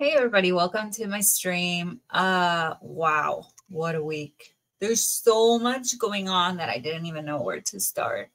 Hey everybody, welcome to my stream. Uh wow, what a week. There's so much going on that I didn't even know where to start.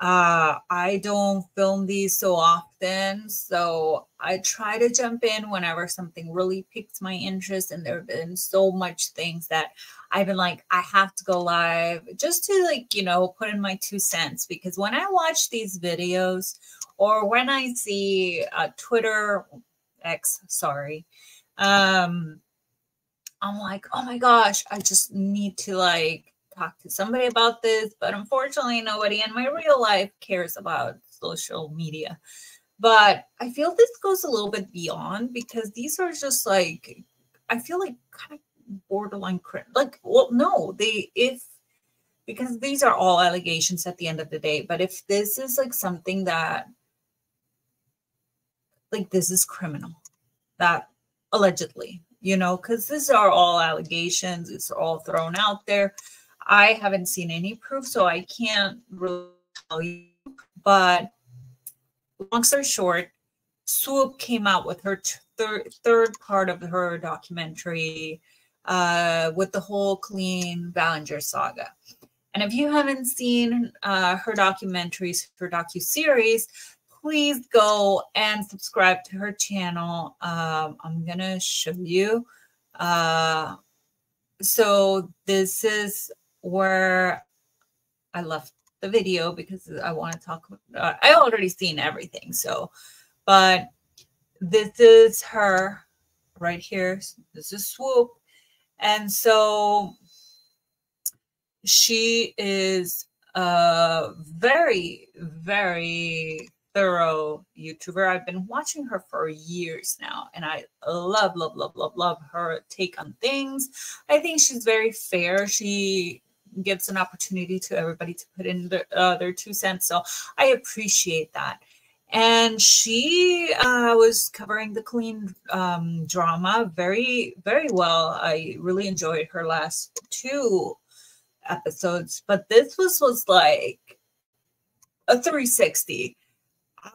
Uh I don't film these so often, so I try to jump in whenever something really piques my interest and there've been so much things that I've been like I have to go live just to like, you know, put in my two cents because when I watch these videos or when I see uh, Twitter X, sorry. Um, I'm like, oh my gosh, I just need to like talk to somebody about this. But unfortunately, nobody in my real life cares about social media. But I feel this goes a little bit beyond because these are just like, I feel like kind of borderline, like, well, no, they, if, because these are all allegations at the end of the day. But if this is like something that like this is criminal that allegedly you know because these are all allegations it's all thrown out there i haven't seen any proof so i can't really tell you but long story short swoop came out with her third third part of her documentary uh, with the whole Colleen Ballinger saga. And if you haven't seen uh, her documentaries, her docu series, please go and subscribe to her channel. Um, I'm going to show you. Uh, so this is where I left the video because I want to talk. Uh, I already seen everything. So, but this is her right here. This is Swoop. And so she is a very, very thorough YouTuber. I've been watching her for years now, and I love, love, love, love, love her take on things. I think she's very fair. She gives an opportunity to everybody to put in the, uh, their two cents. So I appreciate that. And she uh, was covering the Colleen um, drama very, very well. I really enjoyed her last two episodes, but this was was like a 360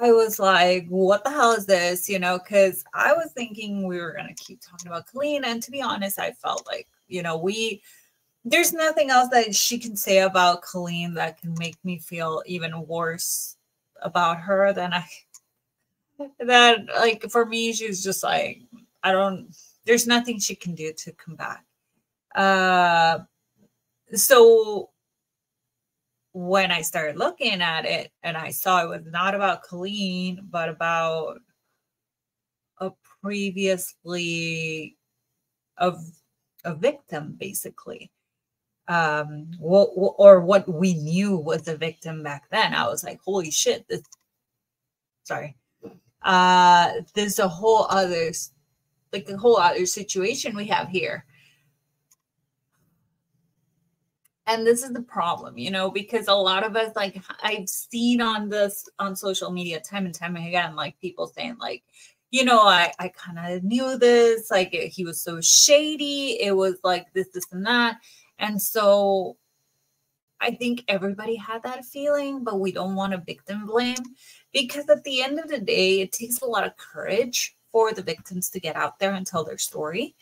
I was like, what the hell is this? You know, because I was thinking we were going to keep talking about Colleen. And to be honest, I felt like, you know, we, there's nothing else that she can say about Colleen that can make me feel even worse about her than I, that like for me, she's just like, I don't, there's nothing she can do to combat. Uh, so when I started looking at it and I saw it was not about Colleen, but about a previously of a victim, basically. Um, what, or what we knew was a victim back then. I was like, holy shit, this sorry. Uh there's a whole other like a whole other situation we have here and this is the problem you know because a lot of us like i've seen on this on social media time and time again like people saying like you know i i kind of knew this like he was so shady it was like this this and that. And so i think everybody had that feeling but we don't want to victim blame because at the end of the day it takes a lot of courage for the victims to get out there and tell their story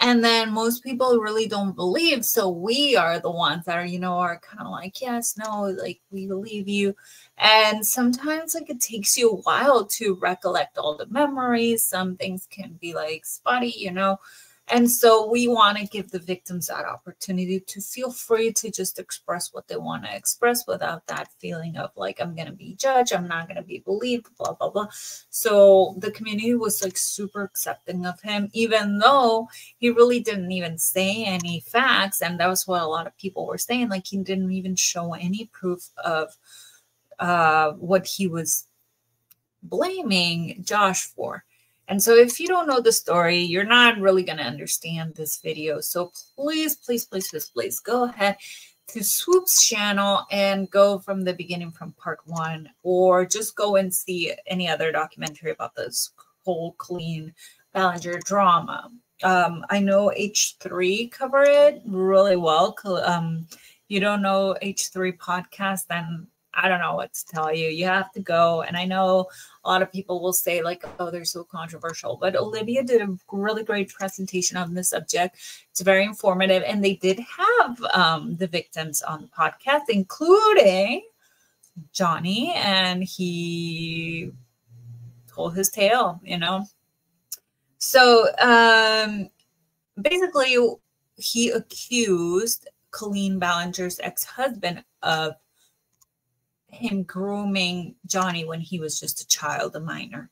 and then most people really don't believe so we are the ones that are you know are kind of like yes no like we believe you. And sometimes like it takes you a while to recollect all the memories. Some things can be like spotty you know and so we want to give the victims that opportunity to feel free to just express what they want to express without that feeling of like, I'm going to be judged, I'm not going to be believed, blah, blah, blah. So the community was like super accepting of him, even though he really didn't even say any facts. And that was what a lot of people were saying. Like he didn't even show any proof of uh, what he was blaming Josh for. And so if you don't know the story, you're not really going to understand this video. So please, please, please, please, please go ahead to Swoop's channel and go from the beginning from part one, or just go and see any other documentary about this whole Colleen Ballinger drama. Um, I know H3 cover it really well. Um, you don't know H3 podcast, then I don't know what to tell you. You have to go. And I know a lot of people will say, like, oh, they're so controversial. But Olivia did a really great presentation on this subject. It's very informative. And they did have um, the victims on the podcast, including Johnny. And he told his tale, you know. So um, basically, he accused Colleen Ballinger's ex husband of him grooming Johnny when he was just a child, a minor.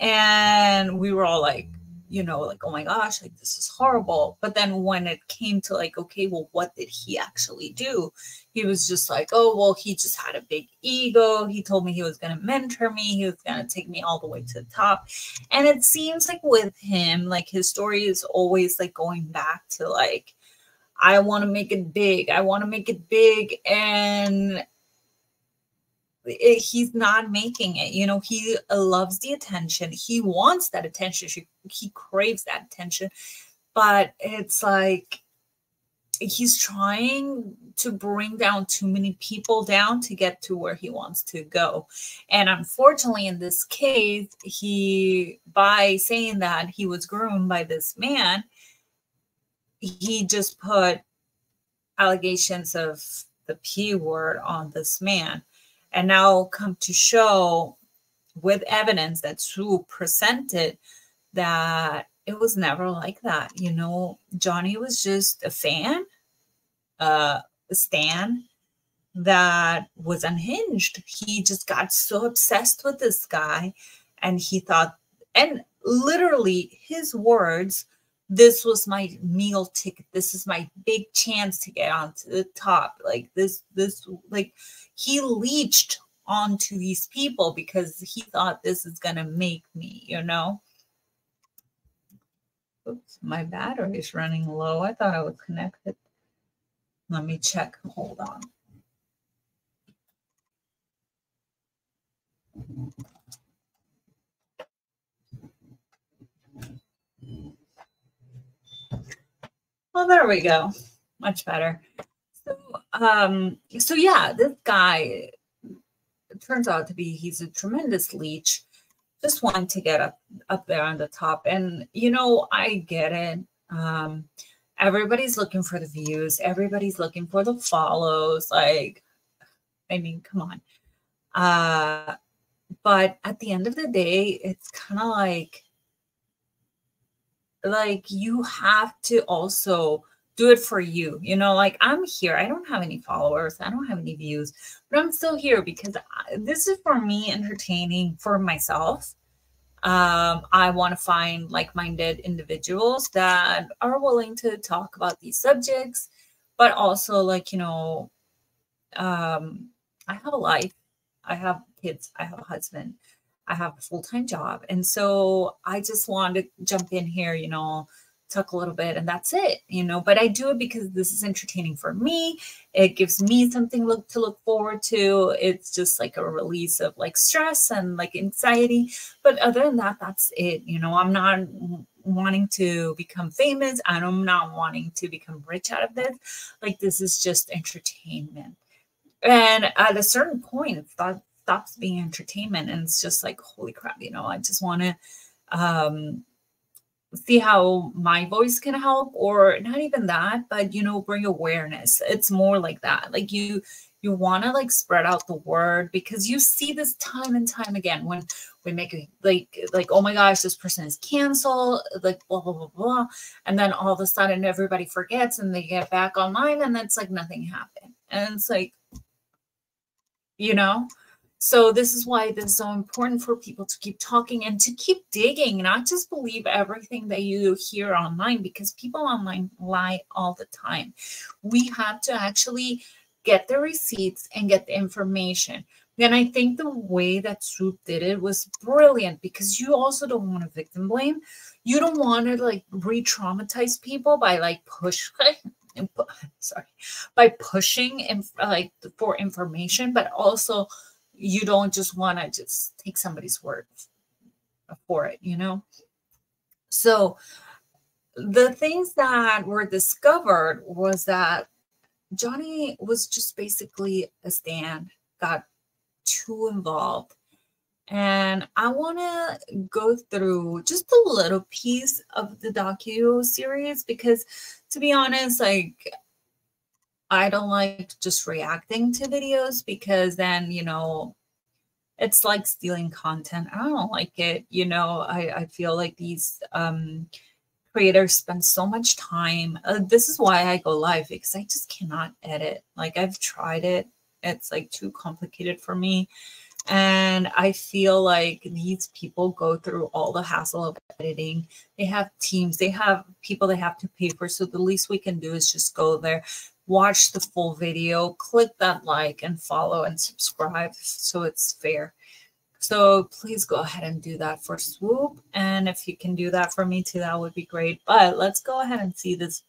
And we were all like, you know, like, oh my gosh, like this is horrible. But then when it came to like, okay, well, what did he actually do? He was just like, oh, well, he just had a big ego. He told me he was going to mentor me, he was going to take me all the way to the top. And it seems like with him, like his story is always like going back to like, I want to make it big. I want to make it big. And it, he's not making it. You know, he uh, loves the attention. He wants that attention. He, he craves that attention. But it's like he's trying to bring down too many people down to get to where he wants to go. And unfortunately, in this case, he, by saying that he was groomed by this man, he just put allegations of the P word on this man and now come to show with evidence that Sue presented that it was never like that. You know, Johnny was just a fan, uh, a stan that was unhinged. He just got so obsessed with this guy and he thought, and literally his words, this was my meal ticket. This is my big chance to get onto the top. Like this, this, like he leached onto these people because he thought this is going to make me, you know. Oops, my battery is running low. I thought I was connected. Let me check. Hold on. Well, there we go. Much better So, um, so yeah, this guy turns out to be he's a tremendous leech. Just wanting to get up up there on the top, and you know I get it. Um, everybody's looking for the views. Everybody's looking for the follows. Like, I mean, come on. Uh, but at the end of the day, it's kind of like like you have to also do it for you. You know, like I'm here. I don't have any followers. I don't have any views, but I'm still here because I, this is for me entertaining for myself. Um, I want to find like-minded individuals that are willing to talk about these subjects, but also like, you know, um, I have a life. I have kids. I have a husband. I have a full-time job. And so I just want to jump in here, you know, talk a little bit and that's it you know but i do it because this is entertaining for me. It gives me something look to look forward to. It's just like a release of like stress and like anxiety. But other than that that's it you know. I'm not wanting to become famous. And i'm not wanting to become rich out of this. Like this is just entertainment. And at a certain point that stops being entertainment and it's just like holy crap you know i just want to um see how my voice can help or not even that but you know bring awareness. It's more like that. Like you you want to like spread out the word because you see this time and time again when we make a like like oh my gosh this person is canceled like blah blah blah blah and then all of a sudden everybody forgets and they get back online and it's like nothing happened. And it's like you know so this is why it is so important for people to keep talking and to keep digging, not just believe everything that you hear online because people online lie all the time. We have to actually get the receipts and get the information. And I think the way that Swoop did it was brilliant because you also don't want to victim blame. You don't want to like re-traumatize people by like push sorry by pushing and like for information, but also you don't just want to just take somebody's word for it, you know? So the things that were discovered was that Johnny was just basically a stand. got too involved. And I want to go through just a little piece of the docu series because, to be honest, like I don't like just reacting to videos because then, you know, it's like stealing content. I don't like it. You know, I, I feel like these um, creators spend so much time. Uh, this is why I go live because I just cannot edit. Like I've tried it. It's like too complicated for me. And I feel like these people go through all the hassle of editing. They have teams, they have people they have to pay for. So the least we can do is just go there, watch the full video, click that like and follow and subscribe so it's fair. So please go ahead and do that for Swoop. And if you can do that for me too, that would be great. But let's go ahead and see this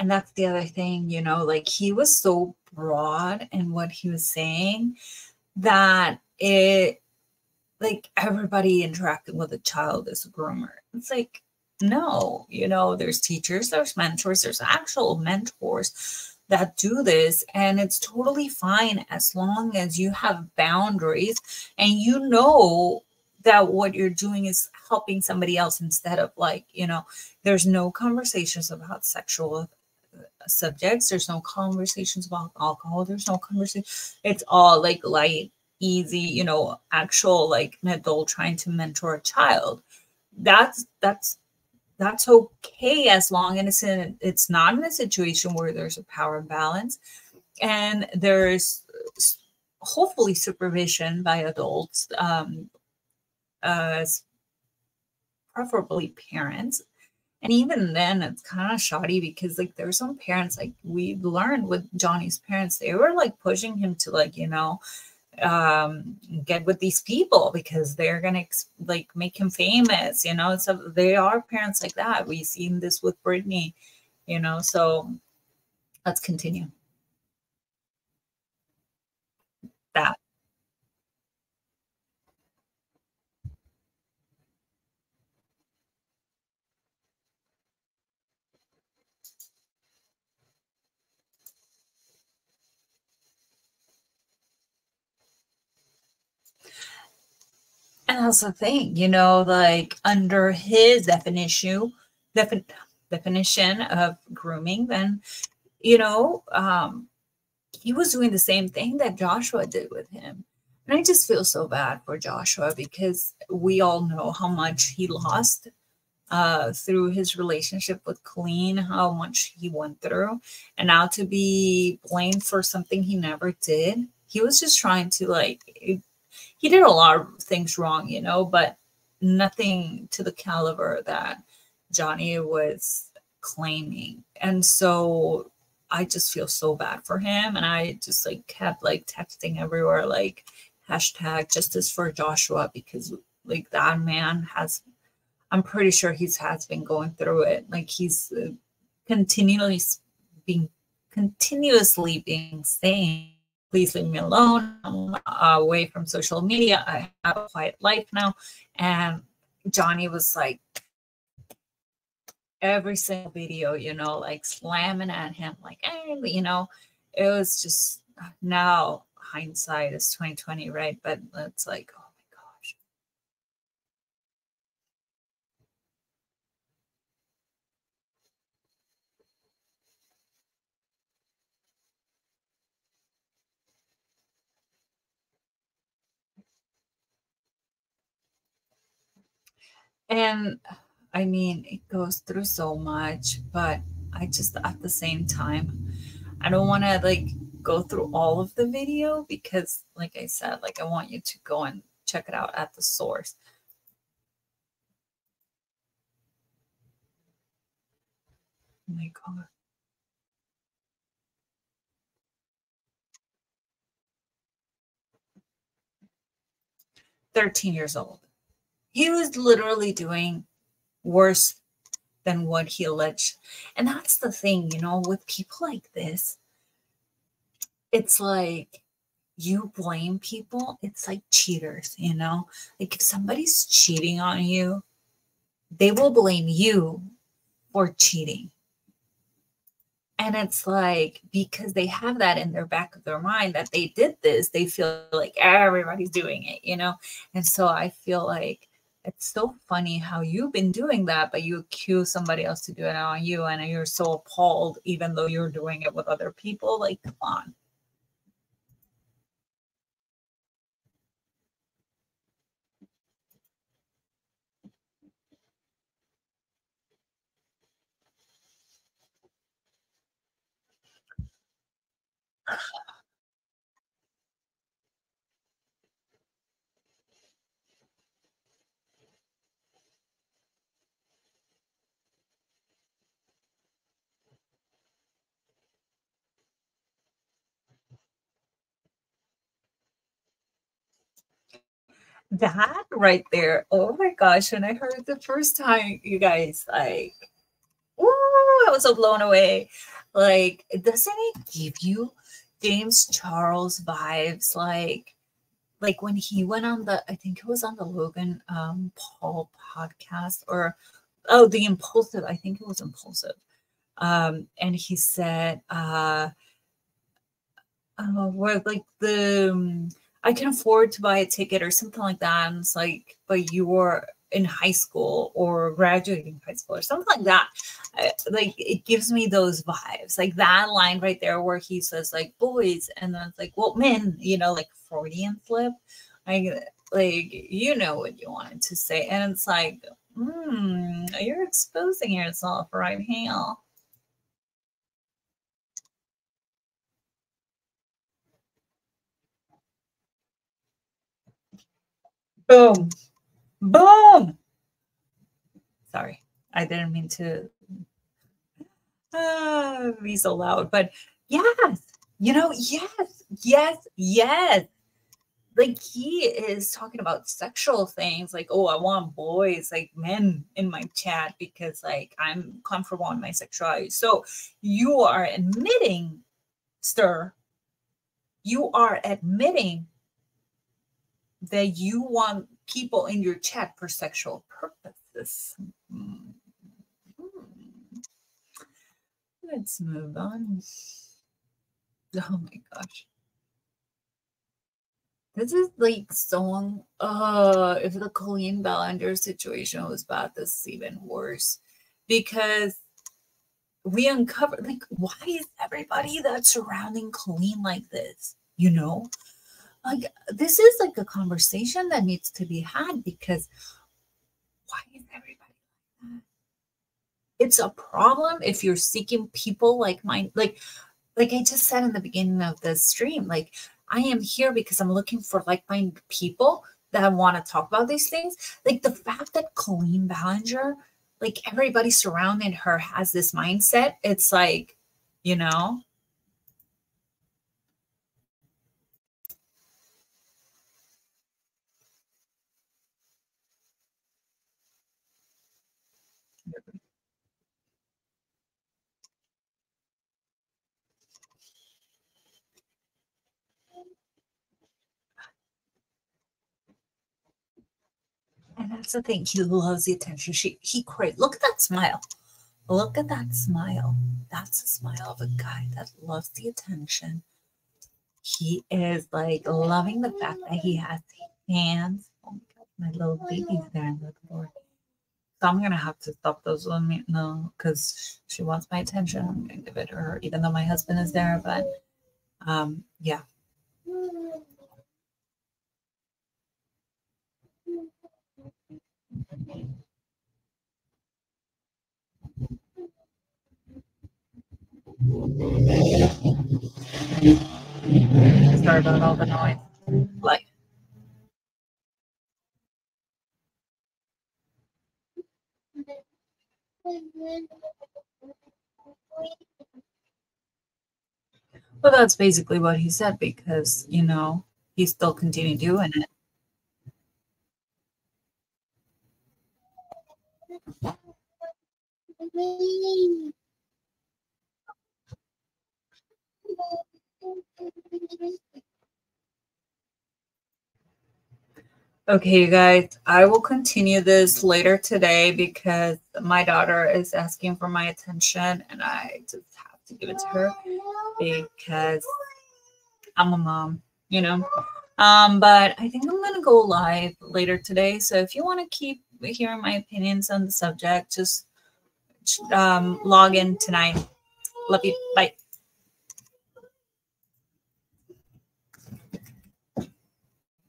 And that's the other thing, you know, like he was so broad in what he was saying that it, like everybody interacting with a child is a groomer. It's like, no, you know, there's teachers, there's mentors, there's actual mentors that do this and it's totally fine as long as you have boundaries and you know that what you're doing is helping somebody else instead of like you know there's no conversations about sexual subjects. There's no conversations about alcohol. There's no conversation. It's all like light, easy, you know, actual like an adult trying to mentor a child. That's that's that's okay as long as it's, in, it's not in a situation where there's a power imbalance and there's hopefully supervision by adults um, uh, preferably parents and even then, it's kind of shoddy because like there there's some parents like we learned with Johnny's parents, they were like pushing him to like, you know, um get with these people because they're gonna like make him famous you know so they are parents like that. We've seen this with Britney you know so let's continue. That And that's the thing, you know, like under his definition, defi- definition of grooming, then, you know, um, he was doing the same thing that Joshua did with him. And I just feel so bad for Joshua because we all know how much he lost uh, through his relationship with Colleen, how much he went through, and now to be blamed for something he never did. He was just trying to like he did a lot of things wrong, you know, but nothing to the caliber that Johnny was claiming. And so I just feel so bad for him. And I just like kept like texting everywhere, like hashtag justice for Joshua, because like that man has, I'm pretty sure he's has been going through it. Like he's uh, continually being continuously being sane please leave me alone. I'm away from social media. I have a quiet life now. And Johnny was like, every single video, you know, like slamming at him, like, hey, you know, it was just now hindsight is 2020, right? But it's like, And I mean, it goes through so much, but I just at the same time, I don't want to like go through all of the video because, like I said, like I want you to go and check it out at the source. Oh my God. 13 years old. He was literally doing worse than what he alleged. And that's the thing, you know, with people like this, it's like you blame people, it's like cheaters, you know? Like if somebody's cheating on you, they will blame you for cheating. And it's like because they have that in their back of their mind that they did this, they feel like everybody's doing it, you know? And so I feel like it's so funny how you've been doing that, but you accuse somebody else to do it on you, and you're so appalled, even though you're doing it with other people. Like, come on. That right there, oh my gosh, when I heard it the first time, you guys, like, oh, I was so blown away. Like, doesn't it give you James Charles vibes? Like, like when he went on the, I think it was on the Logan um, Paul podcast or, oh, the Impulsive, I think it was Impulsive. Um, and he said, uh, uh, where like the, um, I can afford to buy a ticket or something like that. And it's like, but you were in high school or graduating high school or something like that. I, like it gives me those vibes, like that line right there where he says like boys, and then it's like, well, men, you know, like Freudian flip. Like, like you know what you wanted to say, and it's like, hmm, you're exposing yourself right here. Boom. Boom. Sorry, I didn't mean to uh, be so loud, but yes, you know, yes, yes, yes. Like he is talking about sexual things, like, oh, I want boys, like men in my chat because, like, I'm comfortable in my sexuality. So you are admitting, sir, you are admitting that you want people in your chat for sexual purposes. Hmm. Let's move on. Oh my gosh. This is like so uh if the Colleen Ballinger situation was bad, this is even worse. Because we uncovered like why is everybody that's surrounding Colleen like this? You know? Like this is like a conversation that needs to be had because why is everybody like that? It's a problem if you're seeking people like mine, like like I just said in the beginning of the stream, like I am here because I'm looking for like-minded people that want to talk about these things. Like the fact that Colleen Ballinger, like everybody surrounding her has this mindset, it's like, you know, And that's the thing. He loves the attention. She he craves. Look at that smile. Look at that smile. That's a smile of a guy that loves the attention. He is like loving the fact that he has hands. Oh my god, my little baby's there the door. So I'm gonna have to stop those on me no, because she wants my attention. I'm gonna give it to her, even though my husband is there. But um, yeah. Sorry about all the noise. Like. Well, that's basically what he said because, you know, he still continued doing it. Okay, you guys, I will continue this later today because my daughter is asking for my attention and I just have to give it to her because I'm a mom, you know. Um, but I think I'm gonna go live later today. So if you want to keep hearing my opinions on the subject, just um, log in tonight. Love you. Bye.